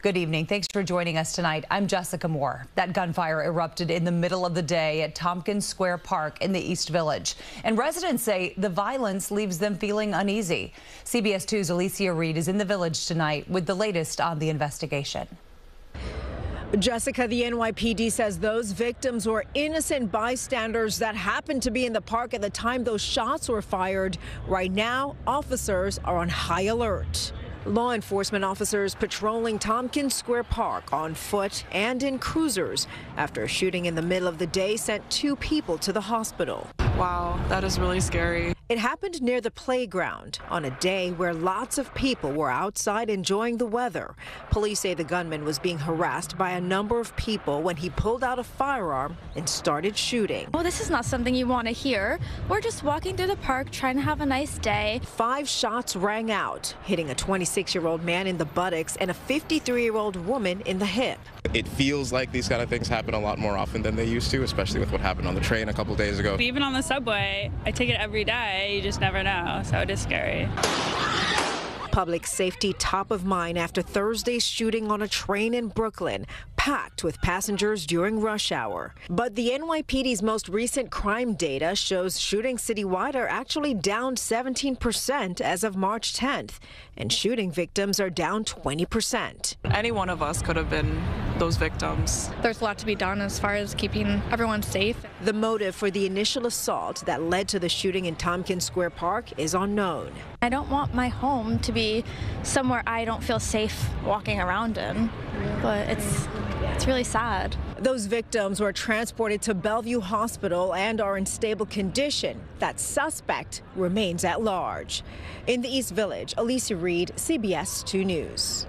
Good evening. Thanks for joining us tonight. I'm Jessica Moore. That gunfire erupted in the middle of the day at Tompkins Square Park in the East Village. And residents say the violence leaves them feeling uneasy. CBS 2's Alecia Reid is in the village tonight with the latest on the investigation. Jessica, the NYPD says those victims were innocent bystanders that happened to be in the park at the time those shots were fired. Right now, officers are on high alert. Law enforcement officers patrolling Tompkins Square Park on foot and in cruisers after a shooting in the middle of the day sent two people to the hospital. Wow, that is really scary. It happened near the playground on a day where lots of people were outside enjoying the weather. Police say the gunman was being harassed by a number of people when he pulled out a firearm and started shooting. Well, this is not something you want to hear. We're just walking through the park trying to have a nice day. Five shots rang out, hitting a 26 year old man in the buttocks and a 53 year old woman in the hip. It feels like these kind of things happen a lot more often than they used to, especially with what happened on the train a couple days ago. Even on the subway, I take it every day. You just never know, so it is scary. Public safety top of mind after Thursday's shooting on a train in Brooklyn, packed with passengers during rush hour. But the NYPD's most recent crime data shows shootings citywide are actually down 17% as of March 10th, and shooting victims are down 20%. Any one of us could have been those victims. There's a lot to be done as far as keeping everyone safe. The motive for the initial assault that led to the shooting in Tompkins Square Park is unknown. I don't want my home to be somewhere I don't feel safe walking around in, but it's it's really sad. Those victims were transported to Bellevue Hospital and are in stable condition. That suspect remains at large. In the East Village, Alecia Reid, CBS 2 News.